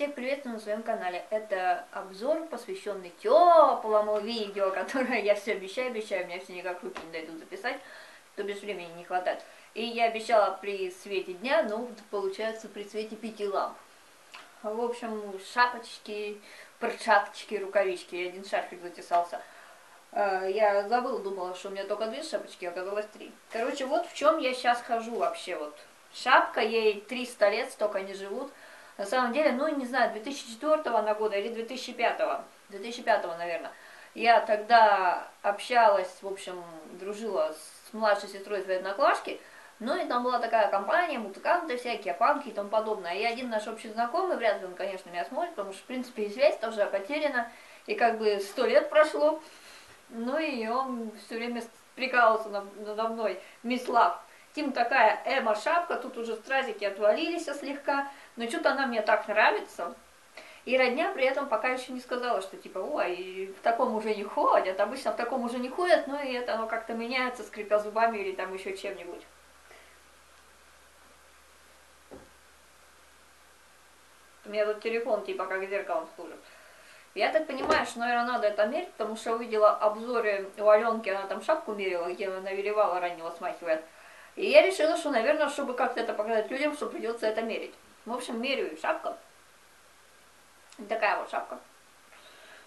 Всех приветствую на своем канале. Это обзор, посвященный теплому видео, которое я все обещаю, обещаю, у меня все никак руки не дойдут записать, то без времени не хватает. И я обещала при свете дня, но получается при свете пяти ламп. В общем, шапочки, перчаточки, рукавички, и один шарфик затесался. Э, я забыла, думала, что у меня только две шапочки, оказалось три. Короче, вот в чем я сейчас хожу вообще. Вот шапка, ей 300 лет, столько они живут. На самом деле, ну, не знаю, 2004 она года или 2005, 2005, наверное. Я тогда общалась, в общем, дружила с младшей сестрой своей одноклашки, ну и там была такая компания, музыканты всякие, панки и тому подобное. И один наш общий знакомый, вряд ли он, конечно, меня смотрит, потому что, в принципе, и связь тоже потеряна, и как бы сто лет прошло. Ну и он все время прикалывался надо мной, Мислав. Тим такая эмо-шапка, тут уже стразики отвалились слегка, но что-то она мне так нравится. И родня при этом пока еще не сказала, что типа, ой, в таком уже не ходят, обычно в таком уже не ходят, но и это оно как-то меняется, скрипя зубами или там еще чем-нибудь. У меня тут телефон типа как зеркалом служит. Я так понимаю, что, наверное, надо это мерить, потому что увидела обзоры у Аленки, она там шапку мерила, где она навелевала раннего смахивает. И я решила, что, наверное, чтобы как-то это показать людям, что придется это мерить. В общем, меряю шапка. Такая вот шапка.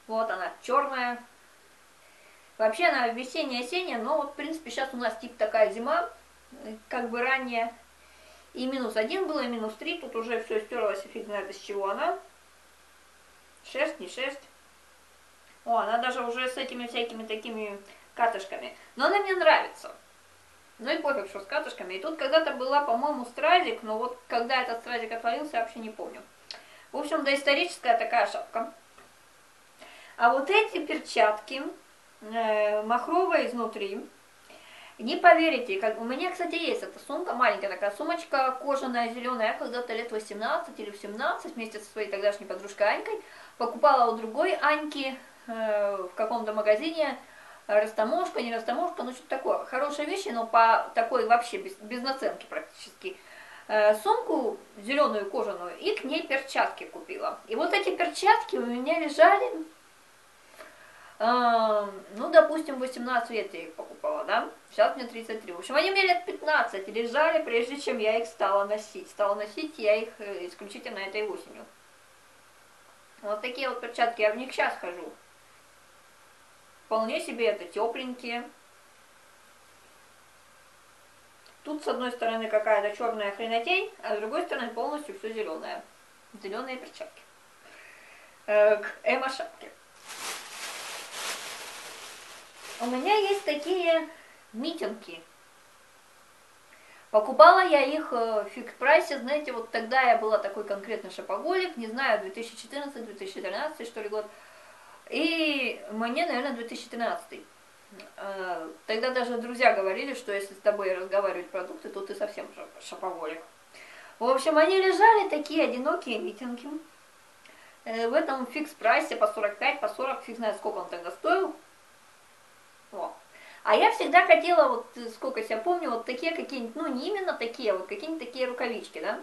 Вот она, черная. Вообще она весенняя-осенняя, но вот, в принципе, сейчас у нас типа такая зима, как бы ранее. И минус один было, и минус три. Тут уже все стерлось, фиг знает из чего она. Шерсть, не шерсть. О, она даже уже с этими всякими такими катышками. Но она мне нравится. Ну и пофиг, что с катышками. И тут когда-то была, по-моему, стразик, но вот когда этот стразик отвалился, я вообще не помню. В общем, доисторическая такая шапка. А вот эти перчатки, э, махровые изнутри, не поверите, как... у меня, кстати, есть эта сумка, маленькая такая сумочка, кожаная, зеленая, я когда-то лет 18 или 17 вместе со своей тогдашней подружкой Анькой покупала у другой Аньки э, в каком-то магазине растаможка, не растаможка, ну что-то такое. Хорошие вещи, но по такой вообще без, без наценки практически. Э, сумку зеленую кожаную и к ней перчатки купила. И вот эти перчатки у меня лежали, э, ну, допустим, 18 лет я их покупала, да? Сейчас мне 33. В общем, они мне лет 15 лежали, прежде чем я их стала носить. Стала носить я их э, исключительно этой осенью. Вот такие вот перчатки, я в них сейчас хожу. Вполне себе это тепленькие. Тут с одной стороны какая-то черная хренотень, а с другой стороны полностью все зеленое. Зеленые перчатки. Э, к эмо-шапке. У меня есть такие митинги. Покупала я их в фикс прайсе, знаете, вот тогда я была такой конкретно шопоголик, не знаю, 2014-2013, что ли, год. И мне, наверное, 2013. Э, тогда даже друзья говорили, что если с тобой разговаривают продукты, то ты совсем шопоголик. В общем, они лежали такие одинокие митинги. Э, в этом фикс-прайсе по 45, по 40, фиг знает, сколько он тогда стоил. Вот. А я всегда хотела, вот сколько себя помню, вот такие какие-нибудь, ну не именно такие, а вот какие-нибудь такие рукавички, да.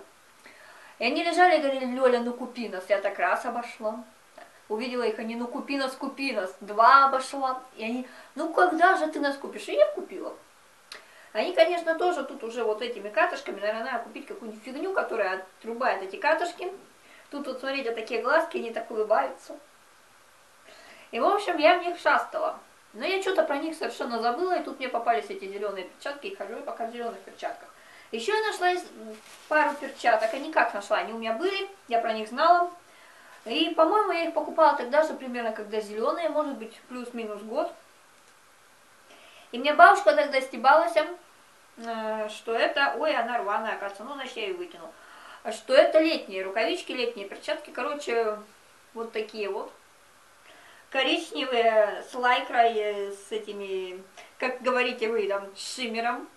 И они лежали и говорили, Лёля, ну купи нас, я так раз обошла увидела их, они, ну купи нас, купи нас, два обошла, и они, ну когда же ты нас купишь? И я купила. Они, конечно, тоже тут уже вот этими катышками, наверное, надо купить какую-нибудь фигню, которая отрубает эти катышки. Тут вот, смотрите, такие глазки, они так улыбаются. И, в общем, я в них шастала. Но я что-то про них совершенно забыла, и тут мне попались эти зеленые перчатки, и хожу я пока в зеленых перчатках. Еще я нашла пару перчаток, они как нашла, они у меня были, я про них знала. И, по-моему, я их покупала тогда же, примерно, когда зеленые, может быть, плюс-минус год. И мне бабушка тогда стебалась, э, что это, ой, она рваная, кажется, ну, значит, я ее выкину. Что это летние рукавички, летние перчатки, короче, вот такие вот. Коричневые, с лайкрой, э, с этими, как говорите вы, там, шиммером.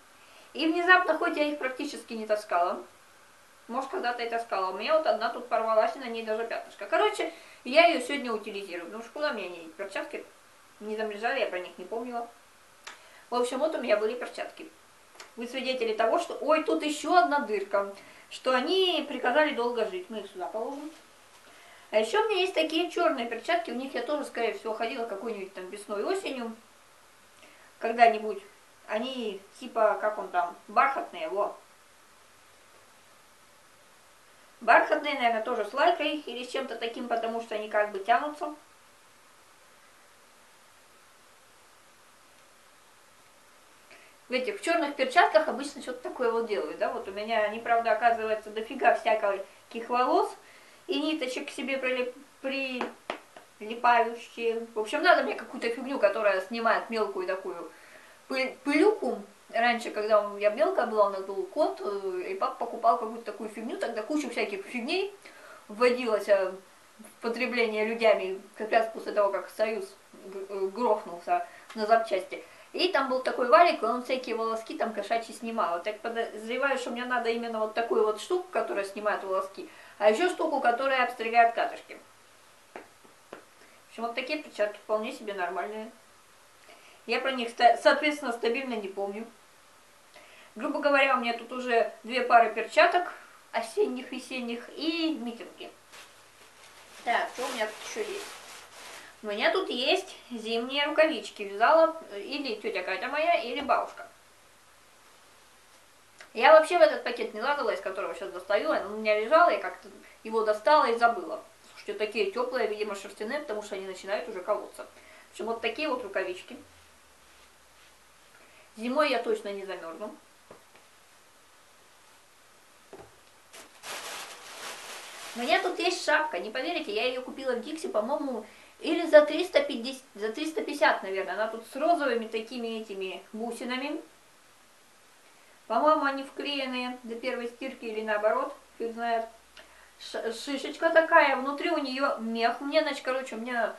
И внезапно, хоть я их практически не таскала, может, когда-то это сказала. У меня вот одна тут порвалась, и на ней даже пятнышко. Короче, я ее сегодня утилизирую. Потому что куда мне они, перчатки не замлежали, я про них не помнила. В общем, вот у меня были перчатки. Вы свидетели того, что... Ой, тут еще одна дырка. Что они приказали долго жить. Мы их сюда положим. А еще у меня есть такие черные перчатки, в них я тоже, скорее всего, ходила какой-нибудь там весной, осенью, когда-нибудь. Они типа, как он там, бархатные, вот. Бархатные, наверное, тоже с лайкой или с чем-то таким, потому что они как бы тянутся. В этих в черных перчатках обычно что-то такое вот делают, да, вот у меня они, правда, оказывается, дофига всяких волос, и ниточек к себе прилип, прилипающие. В общем, надо мне какую-то фигню, которая снимает мелкую такую пыль, пылюку. Раньше, когда я мелкая была, у нас был кот, э, и папа покупал какую-то такую фигню, тогда кучу всяких фигней вводилась э, в потребление людьми, как раз после того, как Союз э, грохнулся на запчасти. И там был такой валик, и он всякие волоски там кошачьи снимал. Я подозреваю, что мне надо именно вот такую вот штуку, которая снимает волоски. А еще штуку, которая обстригает катышки. В общем, вот такие перчатки вполне себе нормальные. Я про них, соответственно, стабильно не помню. Грубо говоря, у меня тут уже две пары перчаток, осенних, весенних, и митинги. Так, что у меня тут еще есть? У меня тут есть зимние рукавички. Вязала или тетя Катя моя, или бабушка. Я вообще в этот пакет не лазала, из которого сейчас достаю, он у меня лежал, я как-то его достала и забыла. Слушайте, такие теплые, видимо, шерстяные, потому что они начинают уже колоться. В общем, вот такие вот рукавички. Зимой я точно не замерзну. У меня тут есть шапка, не поверите, я ее купила в Дикси, по-моему, или за 350, за 350, наверное. Она тут с розовыми такими этими бусинами. По-моему, они вклеены до первой стирки или наоборот, фиг знает. Шишечка такая, внутри у нее мех. Мне, значит, короче, у меня...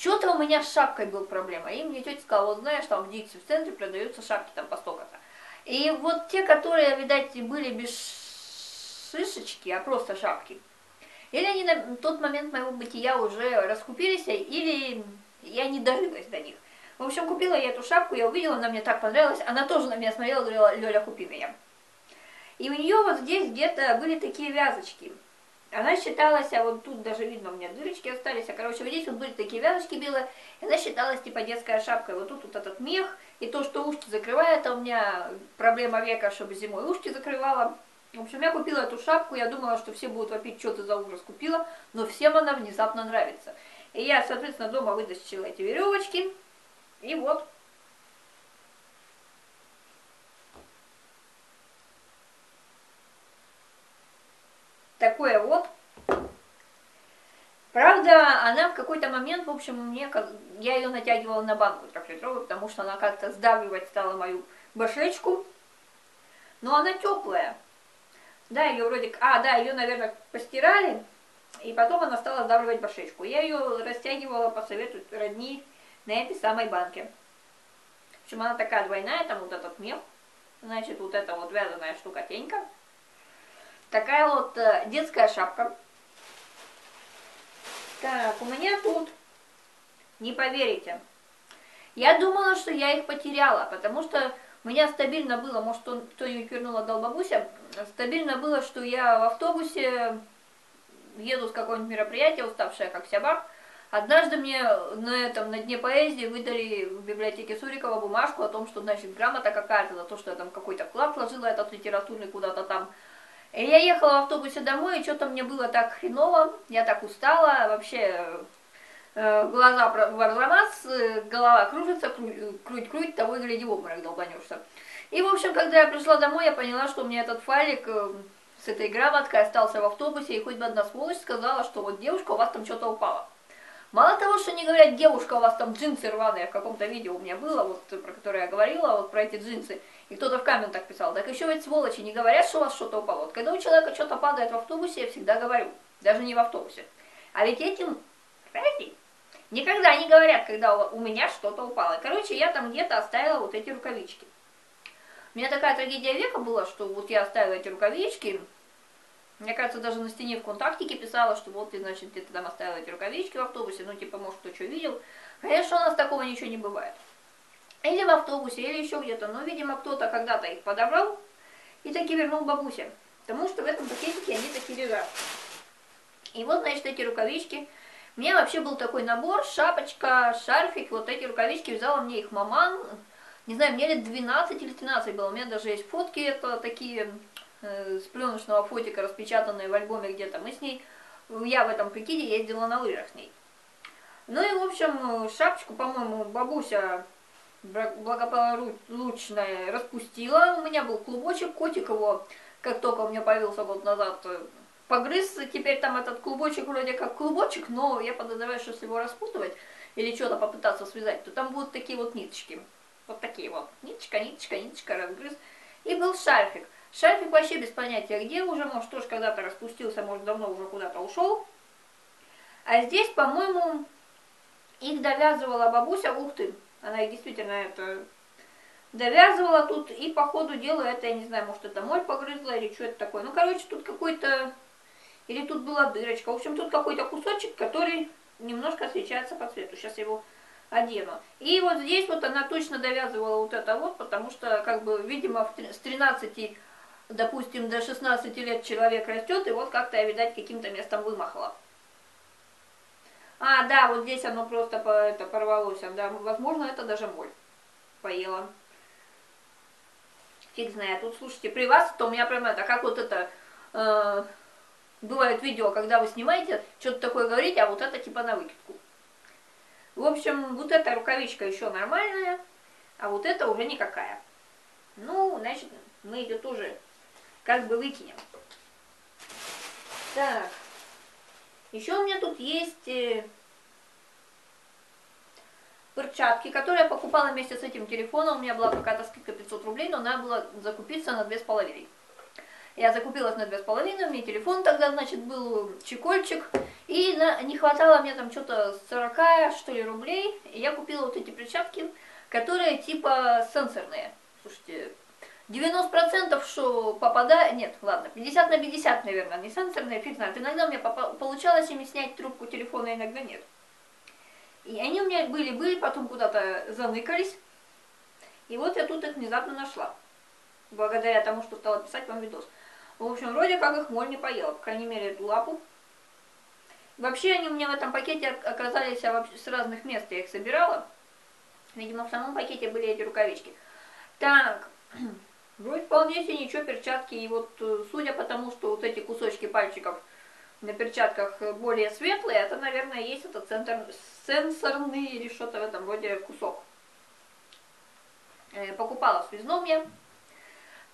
Что-то у меня с шапкой был проблема. И мне тетя сказала, вот знаешь, там в Дикси в центре продаются шапки там по столько-то. И вот те, которые, видать, были без шишечки, а просто шапки, или они на тот момент моего бытия уже раскупились, или я не дожилась до них. В общем, купила я эту шапку, я увидела, она мне так понравилась. Она тоже на меня смотрела, говорила, Лёля, купи меня. И у нее вот здесь где-то были такие вязочки. Она считалась, а вот тут даже видно, у меня дырочки остались, а короче, вот здесь вот были такие вязочки белые, она считалась типа детская шапка. Вот тут вот этот мех, и то, что ушки закрывает, а у меня проблема века, чтобы зимой ушки закрывала. В общем, я купила эту шапку, я думала, что все будут вопить, что ты за ужас купила, но всем она внезапно нравится. И я, соответственно, дома вытащила эти веревочки, и вот. Такое вот. Правда, она в какой-то момент, в общем, мне, я ее натягивала на банку трехлитровую, потому что она как-то сдавливать стала мою башечку. Но она теплая. Да, ее вроде, а, да, ее, наверное, постирали, и потом она стала сдавливать башечку. Я ее растягивала по совету родни на этой самой банке. В общем, она такая двойная, там вот этот мех, значит, вот эта вот вязаная штукотенька. Такая вот э, детская шапка. Так, у меня тут, не поверите, я думала, что я их потеряла, потому что у меня стабильно было, может, кто-нибудь вернул, отдал бабуся, стабильно было, что я в автобусе еду с какого-нибудь мероприятия, уставшая как собак, Однажды мне на этом, на дне поэзии выдали в библиотеке Сурикова бумажку о том, что, значит, грамота какая-то за то, что я там какой-то вклад вложила этот литературный куда-то там. И я ехала в автобусе домой, и что-то мне было так хреново, я так устала, вообще э, глаза в арзамас, э, голова кружится, круть-круть, того и гляди в обморок долбанешься. И, в общем, когда я пришла домой, я поняла, что у меня этот файлик э, с этой грамоткой остался в автобусе, и хоть бы одна сволочь сказала, что вот девушка, у вас там что-то упало. Мало того, что не говорят, девушка, у вас там джинсы рваные, в каком-то видео у меня было, вот про которое я говорила, вот про эти джинсы, и кто-то в комментах писал, так еще ведь сволочи не говорят, что у вас что-то упало. Вот когда у человека что-то падает в автобусе, я всегда говорю, даже не в автобусе. А ведь этим, знаете, никогда не говорят, когда у меня что-то упало. Короче, я там где-то оставила вот эти рукавички. У меня такая трагедия века была, что вот я оставила эти рукавички, мне кажется, даже на стене ВКонтактике писала, что вот ты, значит, где-то там оставила эти рукавички в автобусе, ну, типа, может, кто что видел. Конечно, у нас такого ничего не бывает. Или в автобусе, или еще где-то. Но, видимо, кто-то когда-то их подобрал и таки вернул бабусе. Потому что в этом пакетике они такие лежат. И вот, значит, эти рукавички. У меня вообще был такой набор, шапочка, шарфик, вот эти рукавички взяла мне их маман. Не знаю, мне лет 12 или 13 было. У меня даже есть фотки, это такие с пленочного фотика, распечатанные в альбоме где-то. Мы с ней, я в этом прикиде ездила на лыжах с ней. Ну и, в общем, шапочку, по-моему, бабуся благополучная распустила. У меня был клубочек, котик его, как только у меня появился год назад, погрыз. Теперь там этот клубочек вроде как клубочек, но я подозреваю, что если его распутывать или что-то попытаться связать, то там будут такие вот ниточки. Вот такие вот. Ниточка, ниточка, ниточка, разгрыз. И был шарфик. Шарфик вообще без понятия где уже, может тоже когда-то распустился, может давно уже куда-то ушел. А здесь, по-моему, их довязывала бабуся, ух ты, она их действительно это довязывала тут, и по ходу дела это, я не знаю, может это моль погрызла или что это такое. Ну, короче, тут какой-то, или тут была дырочка. В общем, тут какой-то кусочек, который немножко отличается по цвету. Сейчас его одену. И вот здесь вот она точно довязывала вот это вот, потому что, как бы, видимо, с 13, допустим, до 16 лет человек растет, и вот как-то я, видать, каким-то местом вымахала. А, да, вот здесь оно просто по, это, порвалось. Да, возможно, это даже моль поела. Фиг знает. Тут, слушайте, при вас, то у меня прям это, как вот это, э, бывает видео, когда вы снимаете, что-то такое говорите, а вот это типа на выкидку. В общем, вот эта рукавичка еще нормальная, а вот это уже никакая. Ну, значит, мы ее тоже как бы выкинем. Так. Еще у меня тут есть э, перчатки, которые я покупала вместе с этим телефоном. У меня была какая-то скидка 500 рублей, но надо было закупиться на 2,5. Я закупилась на 2,5, у меня телефон тогда, значит, был чекольчик. И на, не хватало мне там что-то 40, что ли, рублей. И я купила вот эти перчатки, которые типа сенсорные. Слушайте, 90% что попадает, нет, ладно, 50 на 50, наверное, не сенсорные, фиг знает. Иногда у меня получалось ими снять трубку телефона, иногда нет. И они у меня были-были, потом куда-то заныкались. И вот я тут их внезапно нашла. Благодаря тому, что стала писать вам видос. В общем, вроде как их моль не поела, по крайней мере, эту лапу. Вообще они у меня в этом пакете оказались с разных мест, я их собирала. Видимо, в самом пакете были эти рукавички. Так, Вроде вполне себе ничего, перчатки. И вот э, судя по тому, что вот эти кусочки пальчиков на перчатках более светлые, это, наверное, есть этот центр, сенсорный или что-то в этом роде кусок. Э, покупала в связном я.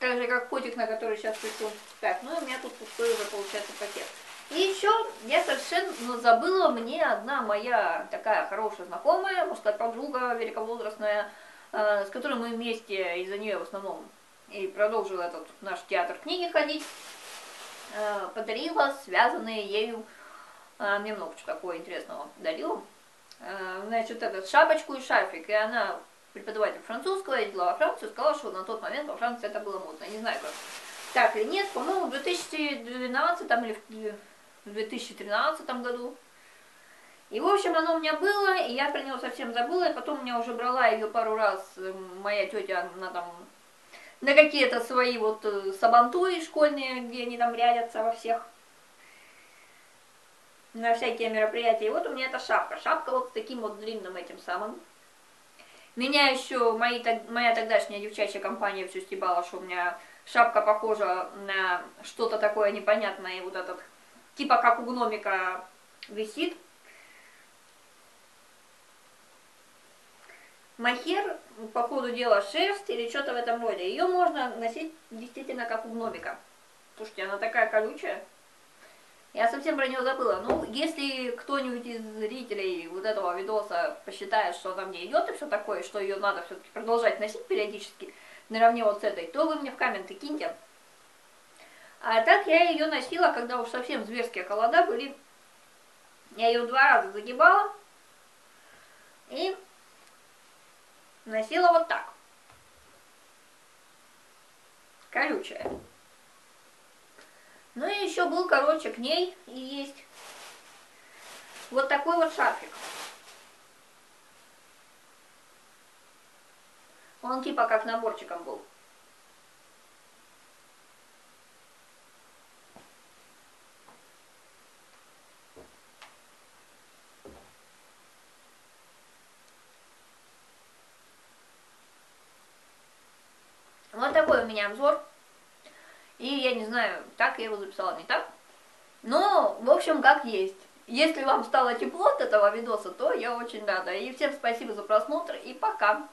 Так же, как котик, на который сейчас пишу. Так, ну и у меня тут пустой уже получается пакет. И еще я совершенно забыла, мне одна моя такая хорошая знакомая, можно сказать, подруга великовозрастная, э, с которой мы вместе из-за нее в основном и продолжила этот наш театр книги ходить, э, подарила связанные ею, э, мне много чего такого интересного дарила, э, значит, этот шапочку и шарфик, и она преподаватель французского, ездила во Францию, сказала, что на тот момент во Франции это было модно, не знаю как. Так или нет, по-моему, в 2012 или в 2013 году. И, в общем, оно у меня было, и я про него совсем забыла, и потом у меня уже брала ее пару раз моя тетя, она там на какие-то свои вот э, сабантуи школьные, где они там рядятся во всех, на всякие мероприятия. И вот у меня эта шапка. Шапка вот с таким вот длинным этим самым. Меня еще мои, моя тогдашняя девчачья компания все стебала, что у меня шапка похожа на что-то такое непонятное, вот этот, типа как у гномика висит. Махер, по ходу дела, шерсть или что-то в этом роде. Ее можно носить действительно как у гномика. Слушайте, она такая колючая. Я совсем про нее забыла. Ну, если кто-нибудь из зрителей вот этого видоса посчитает, что она мне идет и все такое, что ее надо все-таки продолжать носить периодически, наравне вот с этой, то вы мне в комменты киньте. А так я ее носила, когда уж совсем зверские холода были. Я ее два раза загибала. И Носила вот так. Колючая. Ну и еще был, короче, к ней и есть вот такой вот шарфик. Он типа как наборчиком был. у меня обзор. И я не знаю, так я его записала, не так. Но, в общем, как есть. Если вам стало тепло от этого видоса, то я очень рада. И всем спасибо за просмотр и пока.